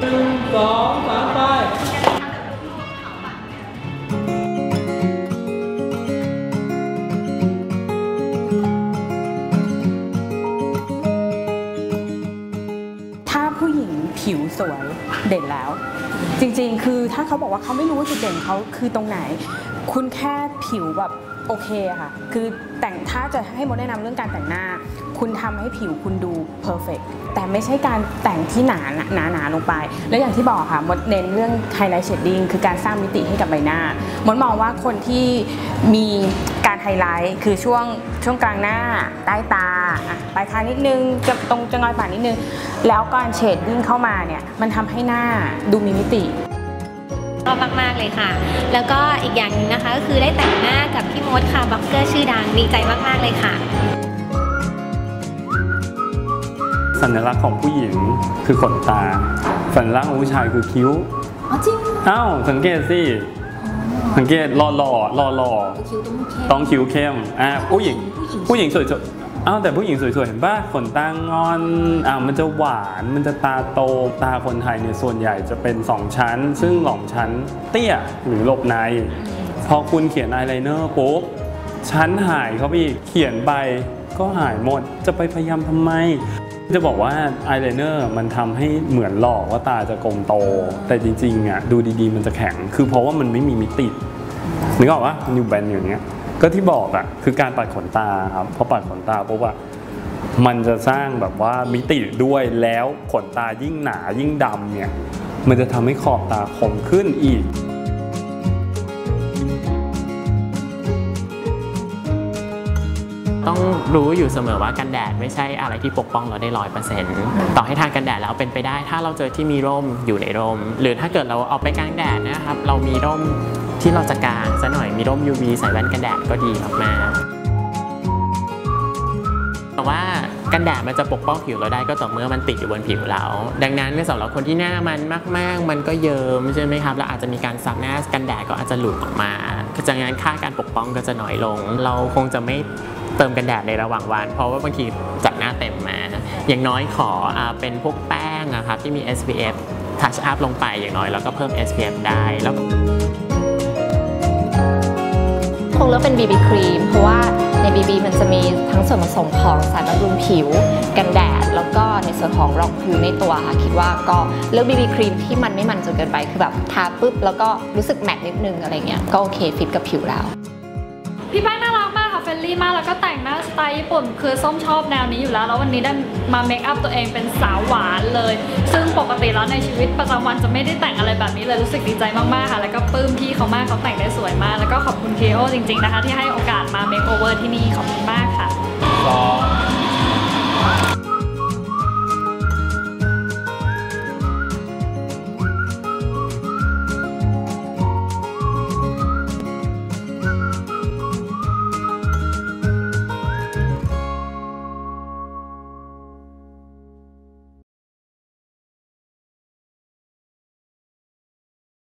หนึ่งสองสามไปถ้าผู้หญิงผิวสวยเด่นแล้ว จริงๆ คือถ้าเขาบอกว่าเขาไม่รู้ว่าจุดเด่นเขาคือตรงไหน คุณแค่ผิวแบบ โอเคค่ะ คือแต่งถ้าจะให้มดแนะนำเรื่องการแต่งหน้า คุณทำให้ผิวคุณดู perfect แต่ไม่ใช่การแต่งที่หนาหนาหนาลงไป แล้วอย่างที่บอกค่ะมดเน้นเรื่อง highlight shading คือการสร้างมิติให้กับใบหน้ามดมองว่าคนที่มีการไฮไลท์คือช่วงช่วงกลางหน้าใต้ตาปลายคางนิดนึงจะตรงจะงอยปากนิดนึง แล้วการ shading เข้ามาเนี่ยมันทำให้หน้าดูมีมิติชอบมากๆเลยค่ะ แล้วก็อีกอย่างหนึงนะคะก็คือได้แต่งหน้า พี่มดค่ะบล็อกเกอร์ชื่อดังดีใจมากๆเลยค่ะ สัญลักษณ์ของผู้หญิงคือขนตา สัญลักษณ์ของผู้ชายคือคิ้วอ๋อจริงอ้าวสังเกตสิสังเกตหล่อหล่อหล่อหล่อคิ้วต้องเข้มต้องคิ้วเข้มอ่าผู้หญิงผู้ผู้หหญิญิงงสวยๆอ้าวแต่ผู้หญิงสวยๆเห็นป่ะขนตางอนอ่ามันจะหวานมันจะตาโตตาคนไทยเนี่ยส่วนใหญ่จะเป็นสองชั้น ซึ่งหล่องชั้นเตี้ยหรือหลบใน พอคุณเขียนอายไลเนอร์ปุ๊บชั้นหายเข้าไปอีกเขียนไปก็หายหมด จะไปพยายามทำไม จะบอกว่าอายไลเนอร์มันทำให้เหมือนหลอกว่าตาจะกลมโต แต่จริงๆอะดูดีๆมันจะแข็ง คือเพราะว่ามันไม่มีมิตินึกออกปะนิวแบนอยู่เนี้ยก็ที่บอกอะคือการปัดขนตาครับพอปัดขนตาปุ๊บอะมันจะสร้างแบบว่ามิติด้วยแล้วขนตายิ่งหนายิ่งดำเนี่ย มันจะทำให้ขอบตาคมขึ้นอีก ต้องรู้อยู่เสมอว่ากันแดดไม่ใช่อะไรที่ปกป้องเราได้ร้อยเปอร์เซ็นต์ต่อให้ทางกันแดดแล้วเป็นไปได้ ถ้าเราเจอที่มีร่มอยู่ในร่ม หรือถ้าเกิดเราเอาไปกลางแดดนะครับ เรามีร่มที่เราจะกางซะหน่อยมีร่ม UV ใส่แว่นกันแดดก็ดีมากๆแต่ว่ากันแดดมันจะปกป้องผิวเราได้ก็ต่อเมื่อมันติดอยู่บนผิวเรา ดังนั้นสำหรับคนที่หน้ามันมาก ๆ มันก็เยิ้มใช่ไหมครับ แล้วอาจจะมีการซับหน้ากันแดดก็อาจจะหลุดออกมาก็จะงั้นค่าการปกป้องก็จะน้อยลง เราคงจะไม่ เติมกันแดดในระหว่างวัน เพราะว่าบางทีจัดหน้าเต็มมา อย่างน้อยขออ่าเป็นพวกแป้งอะครับที่มี SPF touch up ลงไปอย่างน้อยแล้วก็เพิ่ม SPF ได้แล้วคงเลือกเป็น BB ครีมเพราะว่าใน BB มันจะมีทั้งส่วนผสมของสารบำรุงผิว กันแดด แล้วก็ในส่วนของรองพื้นในตัวค่ะคิดว่าก็เลือก BB ครีมที่มันไม่มันจนเกินไปคือแบบทาปุ๊บแล้วก็รู้สึก matte นิดนึงอะไรเงี้ยก็โอเคฟิตกับผิวแล้ว พี่แป้งน่ารักมากค่ะเฟ รนลี่มากแล้วก็แต่งหน้าสไตล์ญี่ปุ่น คือส้มชอบแนวนี้อยู่แล้ว แล้ววันนี้ได้มา makeup ตัวเองเป็นสาวหวานเลย ซึ่งปกติแล้วในชีวิตประจำวันจะไม่ได้แต่งอะไรแบบนี้เลยรู้สึกดีใจมากๆค่ะ แล้วก็ปลื้มพี่เขามากเขาแต่งได้สวยมาก แล้วก็ขอบคุณ CLEO จริงๆนะคะ ที่ให้โอกาสมา makeover ที่นี่ขอบคุณมากค่ะ